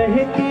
बहती